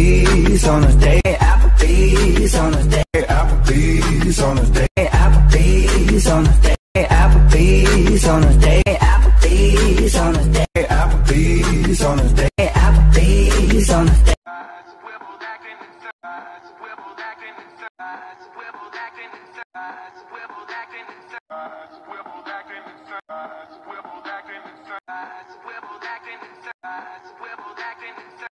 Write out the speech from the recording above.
Applebee's on a day, Applebee's on a day, Applebee's on a day, Applebee's on a day, Applebee's on a day, Applebee's on a day, Applebee's on a day, Applebee's on a day. Wibble acting inside, wibble acting inside.